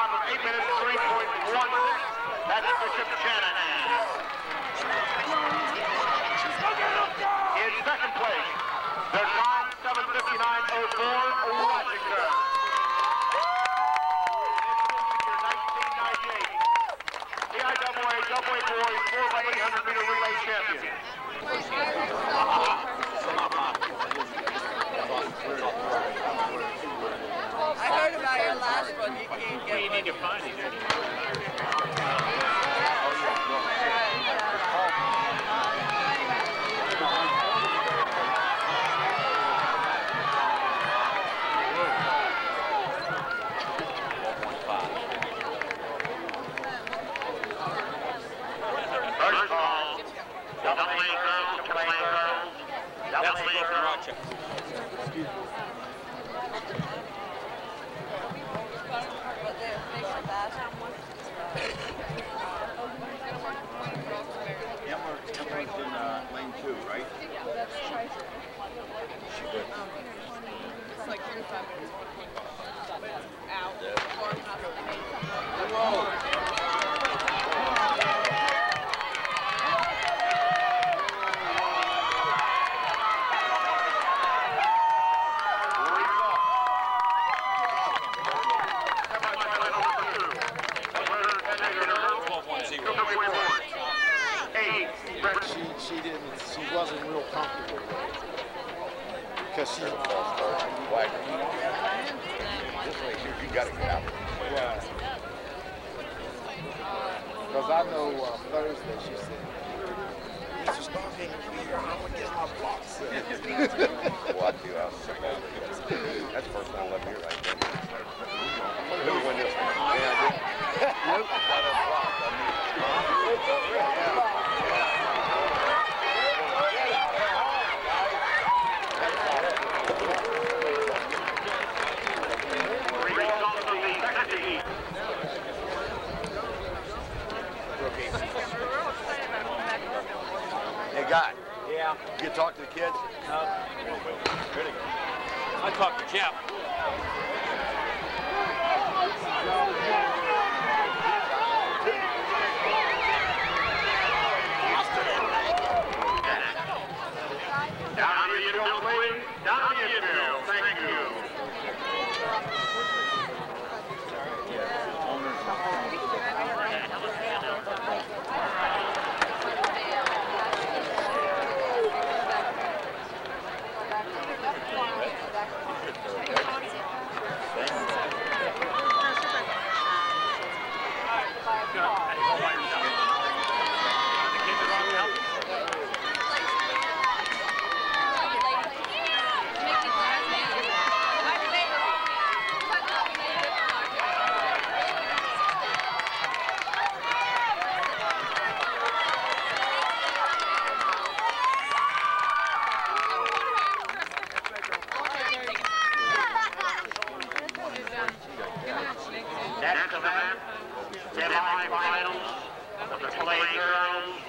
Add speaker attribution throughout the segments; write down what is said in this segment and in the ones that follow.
Speaker 1: time of 8 minutes 3.16. That's Bishop Shanahan. In second place, their time 759.04, Washington. PIAA double A boys 4 by 800 meter relay champion
Speaker 2: heard about your last one. You
Speaker 3: need to find it.
Speaker 1: First ball, double A girls, double A girls, double A girls.
Speaker 2: But they finish the basket.
Speaker 4: In uh, lane two, right? Yeah, that's She good.
Speaker 2: It's like 45 minutes. Out. Or
Speaker 5: She she didn't she wasn't real comfortable with it because she
Speaker 4: Why? This way, here, you gotta get out.
Speaker 5: yeah. Because I know uh, Thursday she said, "Mr. Starving, I'm gonna get my blocks."
Speaker 4: Well, I do, I'll check that. That's the first time I left here right there. Who won this one? Yeah, I did. Nope. Got a block, I mean, huh? Guy.
Speaker 3: Yeah.
Speaker 4: You can talk to the kids? Ready?
Speaker 3: I talked to Jeff.
Speaker 1: Semifinals of the
Speaker 6: Playgirls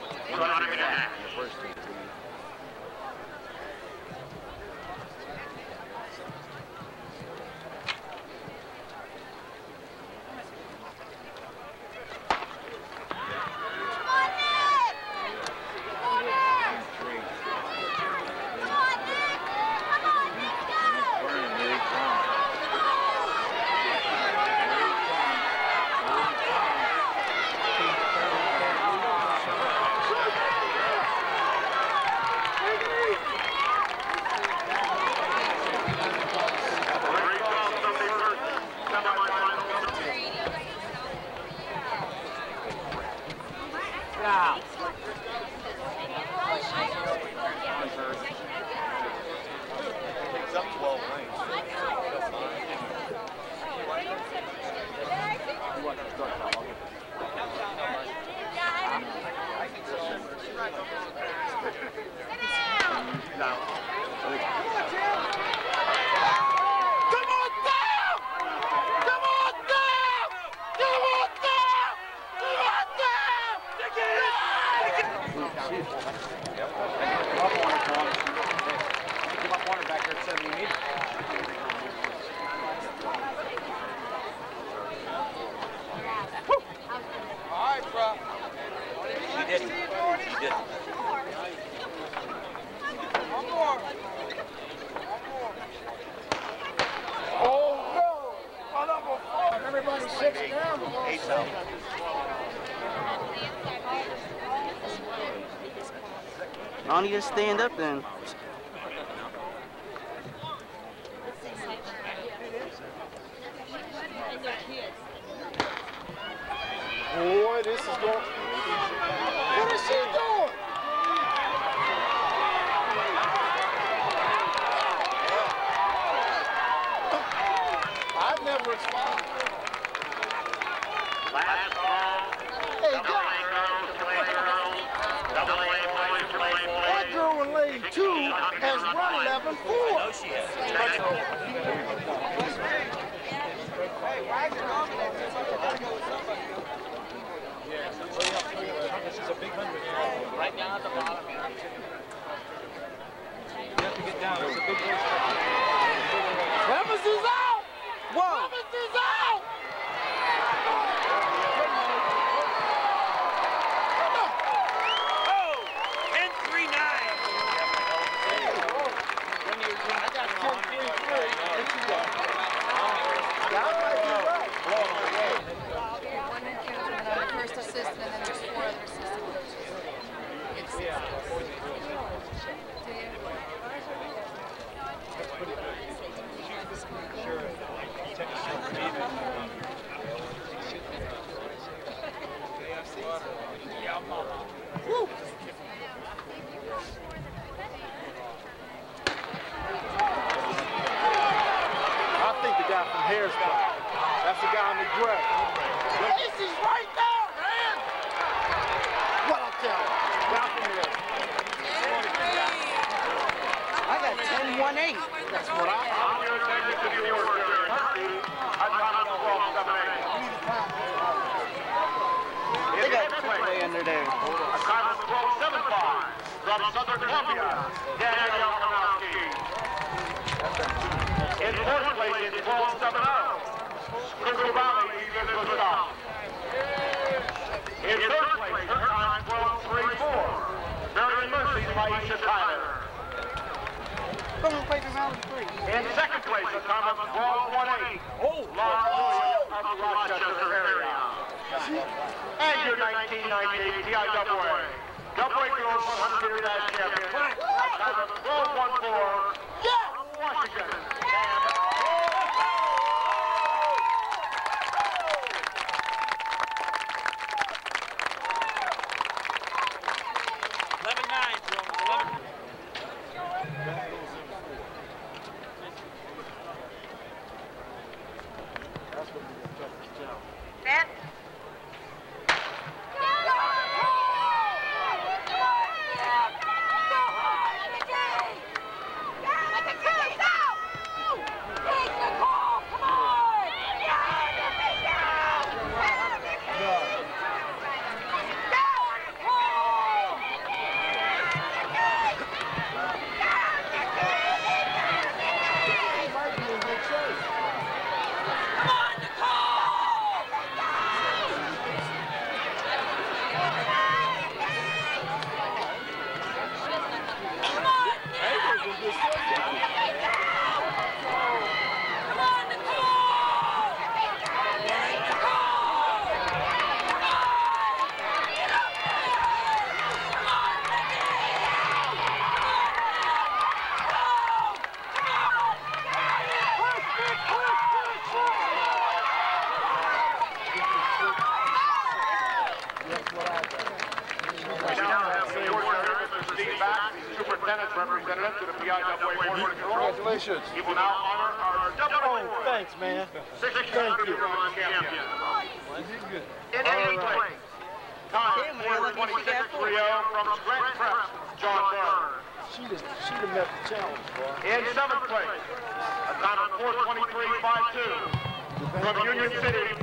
Speaker 6: To stand up then.
Speaker 5: Boy, this is going. What is she doing? I never responded.
Speaker 1: Last ball.
Speaker 5: Hey,
Speaker 1: Double
Speaker 5: God.
Speaker 1: A girls, play girls. Double A boys, play
Speaker 5: That
Speaker 1: boys.
Speaker 5: girl in lane two has run 11 4.
Speaker 3: No, she has. Right down at the bottom.
Speaker 5: Evans is out!
Speaker 6: Whoa!
Speaker 5: Evans is out!
Speaker 3: Oh! 10-3-9.
Speaker 2: One in Canada, and I'm the first assistant, and then there's four other assistant coaches. It's- Do you?
Speaker 5: I think the guy from Harrisburg. That's the guy on the gray. This is right there, man! What I'll tell you. Guy from.
Speaker 6: I got 10 1 8.
Speaker 5: That's what I
Speaker 1: On your attention to the order. High Thomas, 12, 7, 8.
Speaker 6: They got
Speaker 1: fifth
Speaker 6: Chick fil A
Speaker 1: place,
Speaker 6: under there.
Speaker 1: Thomas, 12, 7, 5. From Southern Columbia, Daniel Kanowski. In fourth place, in 12, 7, 0. Crystal Valley, Ethan Gustav. In third place, her time 12, 3, 4. Merion Mercy's Maisha Tyler.
Speaker 6: The.
Speaker 1: In second place, a time oh, oh, oh. of 12.18. Oh, Laura Williams of the Rochester area. And your 1998 PIAA Double A Girls 100 meter dash champion, a time of 12.14. From Washington.
Speaker 3: Eleven nine, Jones. Eleven.
Speaker 1: We now have the award winner, Mr. Steve Back, the superintendent's representative to the PIAA Board of Control.
Speaker 5: Congratulations.
Speaker 1: He will now honor our double A
Speaker 5: Oh, thanks, man.
Speaker 1: 600 meter run champion. In eighth place, time
Speaker 6: Damn, man, look what
Speaker 1: 426. Rio from Scranton Prep, John Burns.
Speaker 5: She just, she done met the challenge, boy.
Speaker 1: In seventh place, a time of 423.52 from Union City,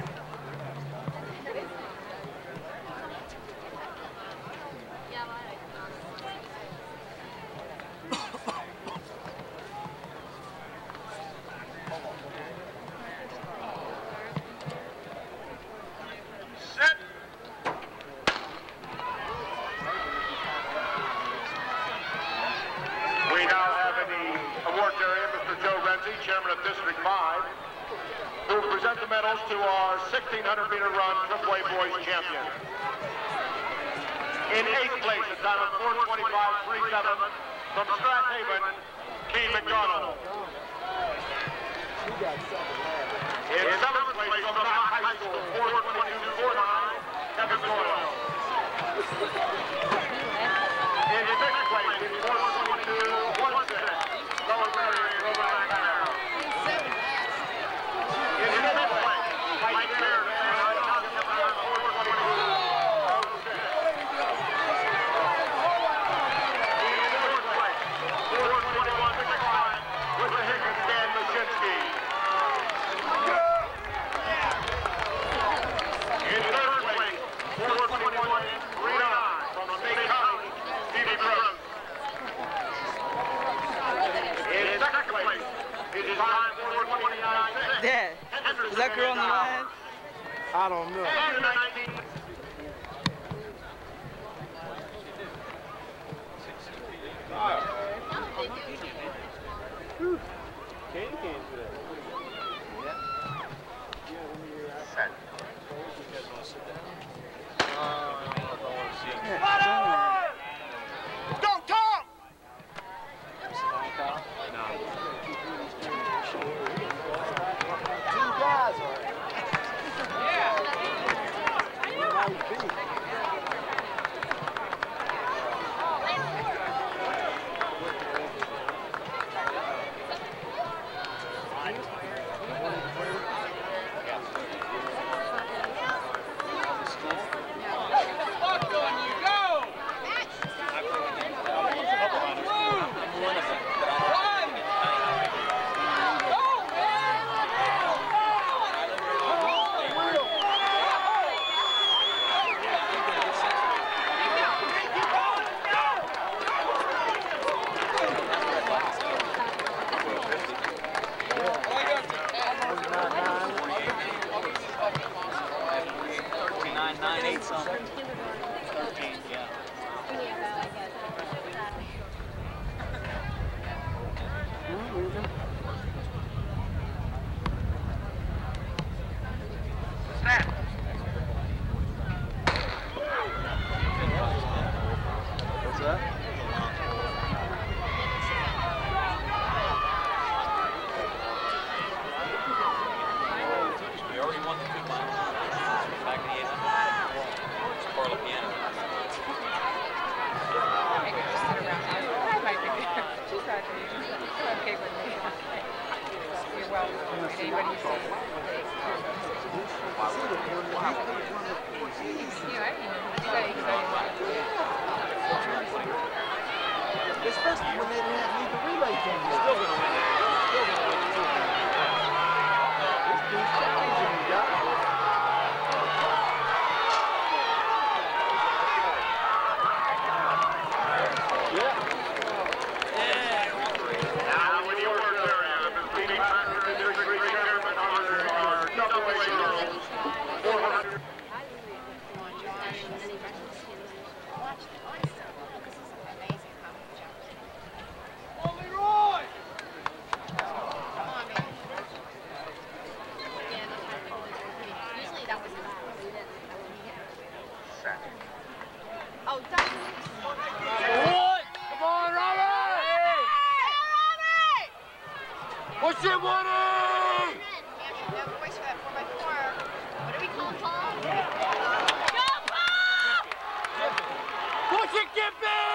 Speaker 1: Push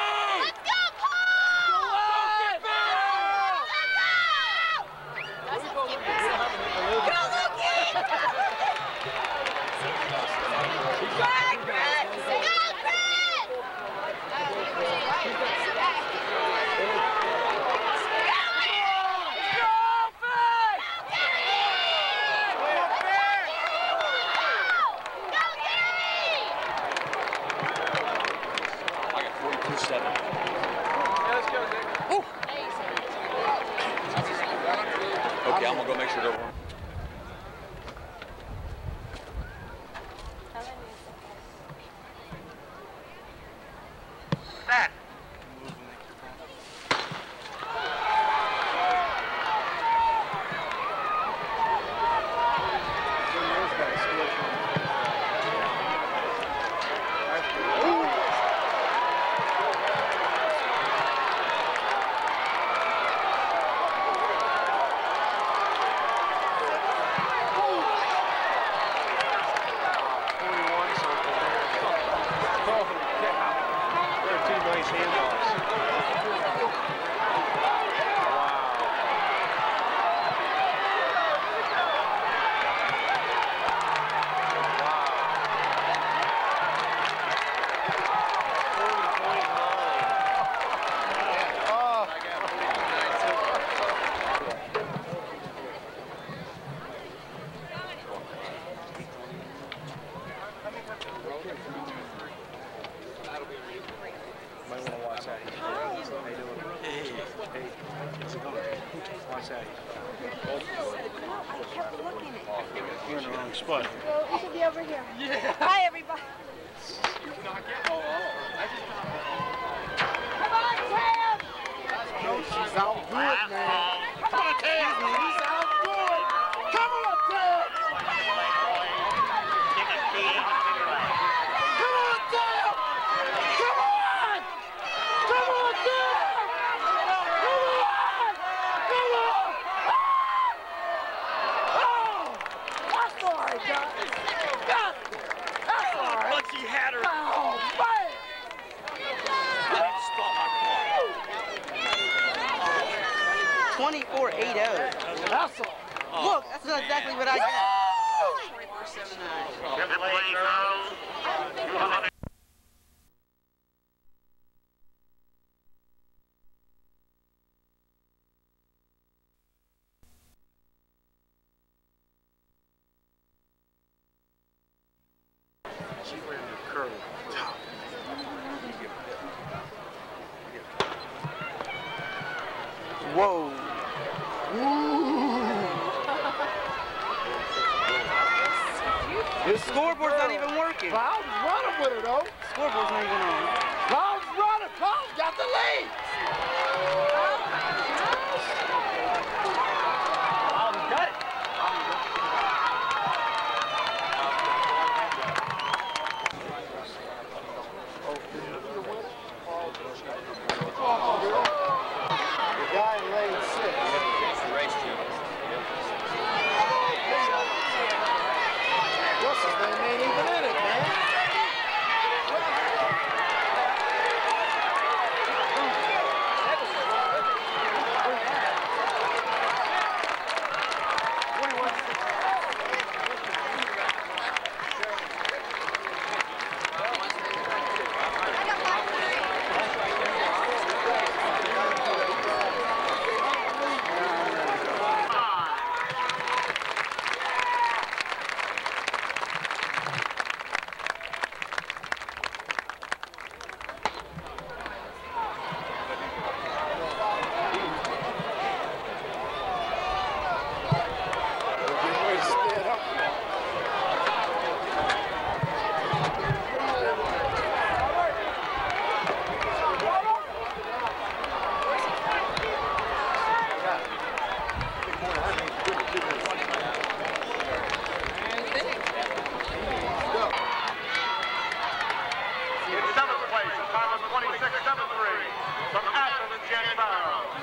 Speaker 1: J. Barrows.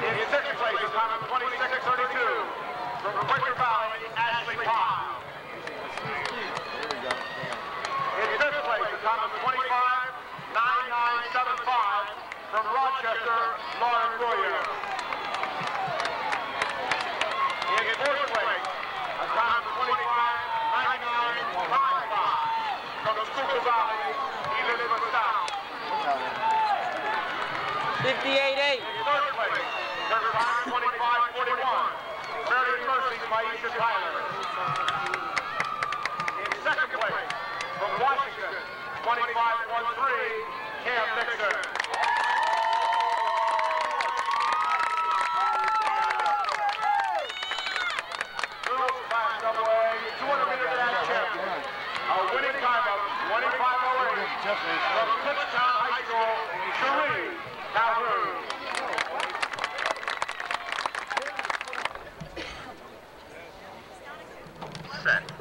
Speaker 1: In second place, time of 2632, from Quaker Valley, Ashley Pond. In third place, time of 259975, from Rochester, Lauren Williams. In fourth place, a time of 259955, from Schuylkill Valley, 58-8. Third place, Turner 25-41. Mary Mercy, Tyler. In second place, from Washington, 25-13, Cam Nixon. Winning time of 25-08 percent.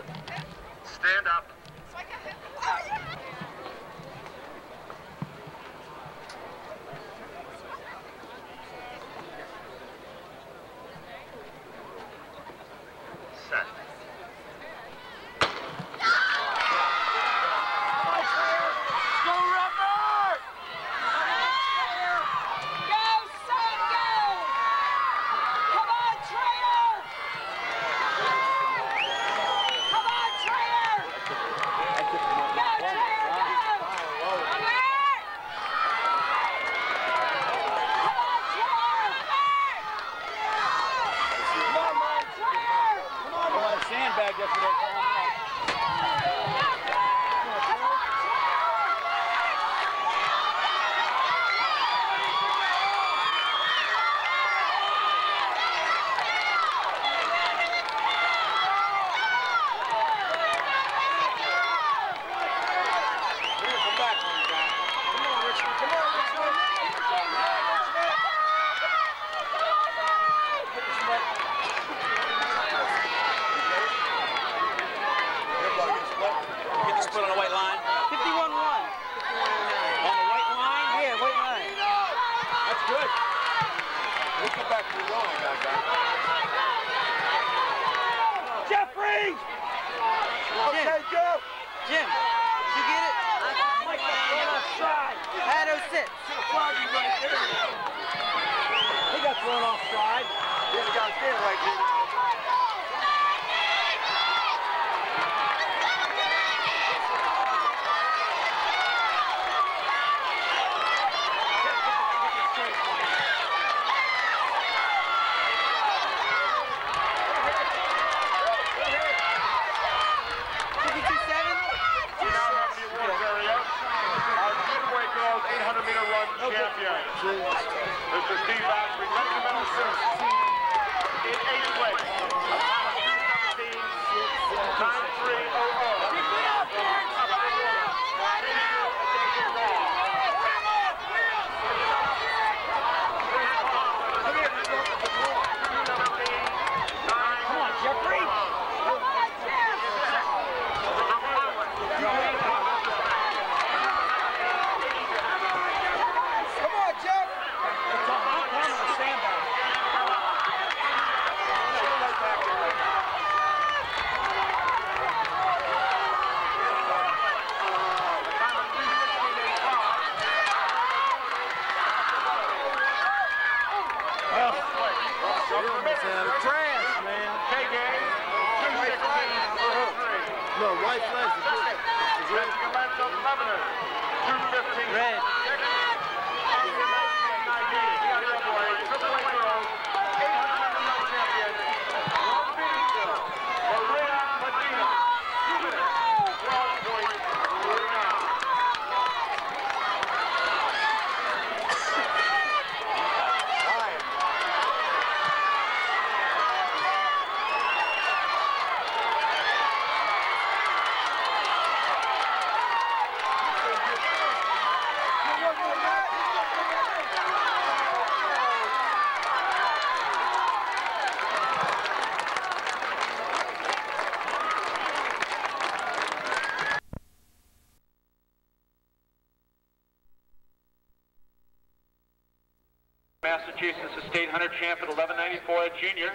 Speaker 1: Champ at 1194 at junior.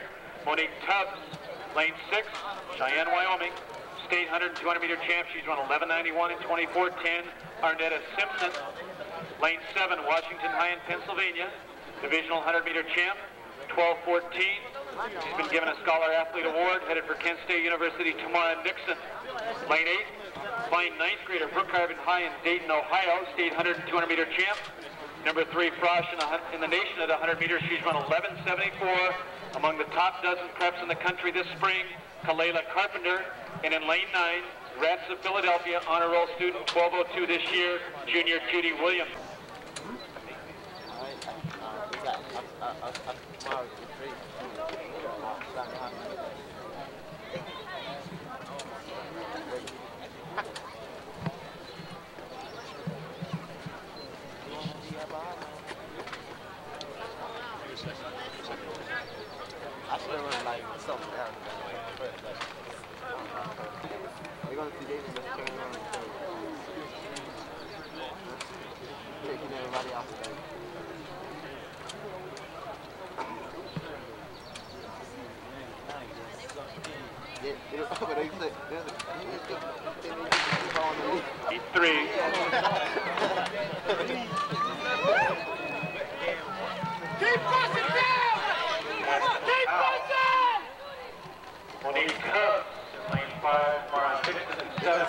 Speaker 1: Monique Tubbs, lane six, Cheyenne, Wyoming. State 100 and 200 meter champ. She's run 1191 in 2410. Arnetta Simpson, lane seven, Washington High in Pennsylvania. Divisional 100 meter champ, 1214. She's been given a Scholar Athlete Award, headed for Kent State University, Tamara Nixon. Lane eight, fine ninth grader, Brooke Harvin High in Dayton, Ohio, State 100 and 200 meter champ. Number three, Frosh in, the in the nation at 100 meters. She's run 1174. Among the top dozen preps in the country this spring, Kalela Carpenter. And in lane nine, Rats of Philadelphia, honor roll student 1202 this year, junior Judy Williams
Speaker 7: still run like something else. But, like, we're going to see David just turn around and say, taking everybody off the bench. Yeah, yeah, but they said, there's a, they need to go on the league.
Speaker 1: Heat three.
Speaker 5: Keep pushing down! Keep pushing!
Speaker 1: Monique Tubbs in lane five, Mara Dixon in seven.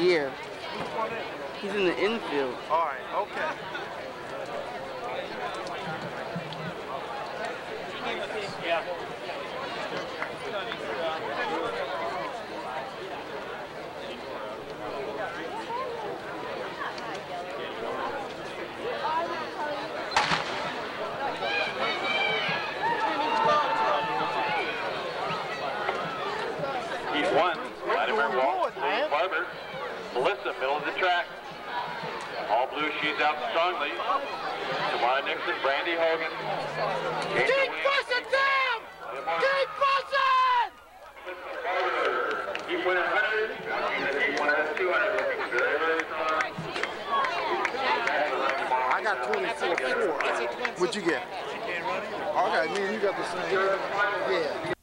Speaker 6: Yeah. He's in the infield.
Speaker 8: All right, okay.
Speaker 1: Heat one, Vladimir
Speaker 8: doing
Speaker 1: Wall,
Speaker 8: good.
Speaker 1: Barber. Melissa, middle of the track. All blue, she's out strongly. Tamara Nixon, Brandy Hogan. Keep
Speaker 5: Keep pushing down! Keep pushing!
Speaker 1: Keep winning 100. Keep winning 200. Looking very, very strong.
Speaker 8: I got 24 4. What'd you get?
Speaker 1: Yeah, me and you got the same. Yeah.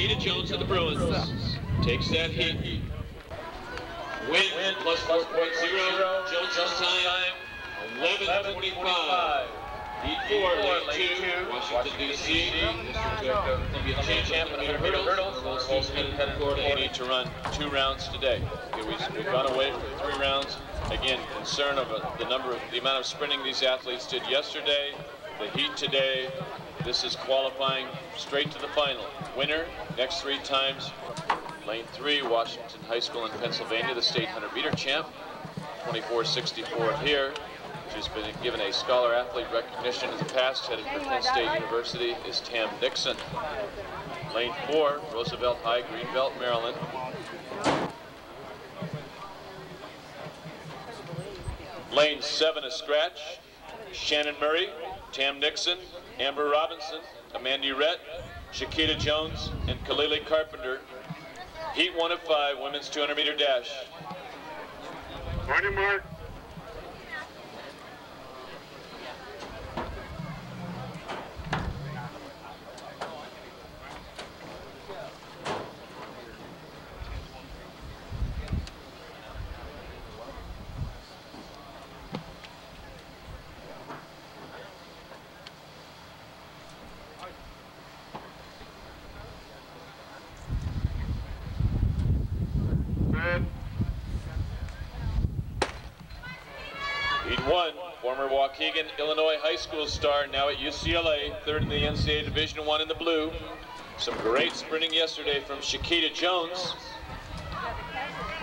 Speaker 8: Shakita Jones of the Bruins takes that heat. Win, plus 4.0, Jones' time, 11.25. Heat four, lane two, Washington DC, Columbia Champ, and hurdles. Need to run two rounds today. We've gone away from three rounds. Again, concern of uh, the number of, the amount of sprinting these athletes did yesterday, the heat today. This is qualifying straight to the final. Winner, next three times, lane three, Washington High School in Pennsylvania, the state 100 meter champ, 2464 here. She's been given a scholar athlete recognition in the past, headed for Kent State University, is Tam Nixon. Lane four, Roosevelt High, Greenbelt, Maryland. Lane seven, a scratch. Shannon Murray, Tam Nixon, Amber Robinson, Amanda Rett, Shakita Jones, and Kalili Carpenter. Heat one of five, women's 200 meter dash.
Speaker 9: Morning, Mark. Good.
Speaker 8: Heat one, former Illinois high school star, now at UCLA, third in the NCAA Division One in the blue. Some great sprinting yesterday from Shakita Jones.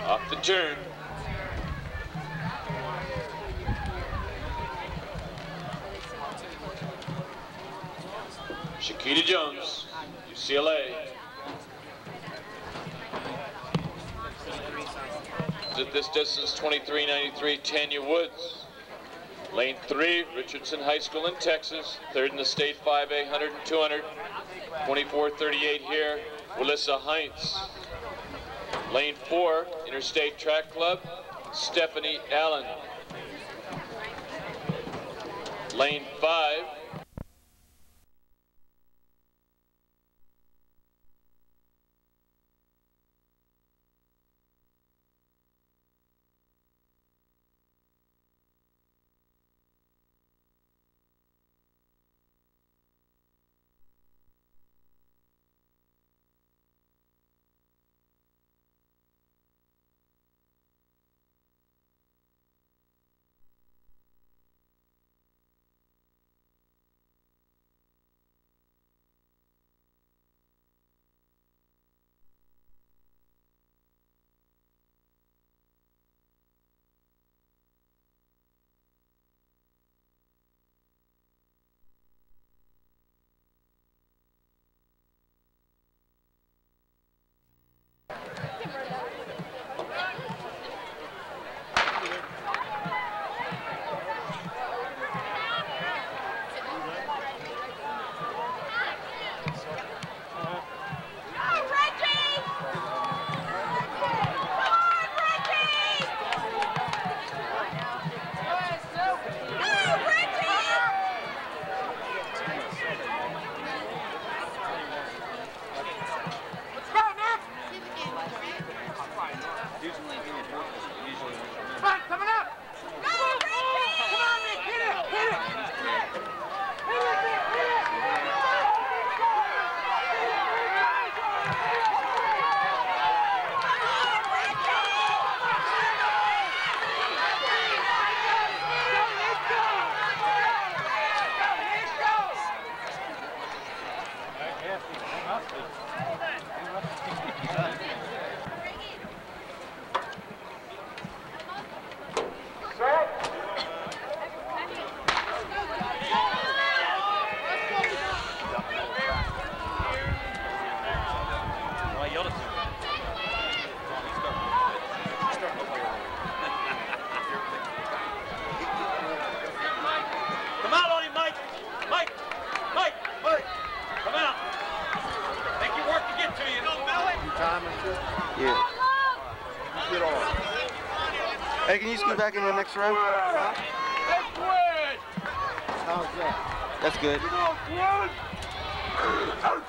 Speaker 8: Off the turn. Shakita Jones, UCLA. At this distance, 23.93, Tanya Woods. Lane three, Richardson High School in Texas. Third in the state, 5A, 100 and 200. 24.38 here, Melissa Heinz. Lane four, Interstate Track Club, Stephanie Allen. Lane five,
Speaker 6: Hey, can you scoot back in the next row?
Speaker 5: How's that?
Speaker 6: That's good.
Speaker 5: Come on, Glenn.